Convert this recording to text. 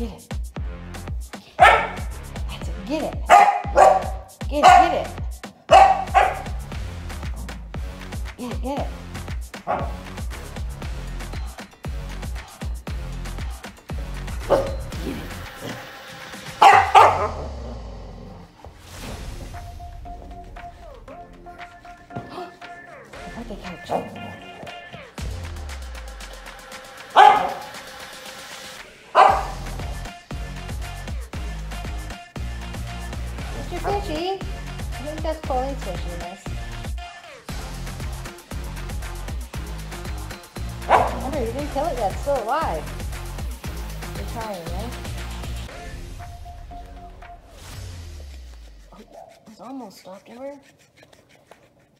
Get it. That's it. Get it. Get it. Get it. Get it. Get it. I think I cake. Mr. Fishy, I think that's Pauline's fishiness. Remember, you didn't kill it yet, it's still alive. You're trying, right? Oh, it's almost stopped. Remember?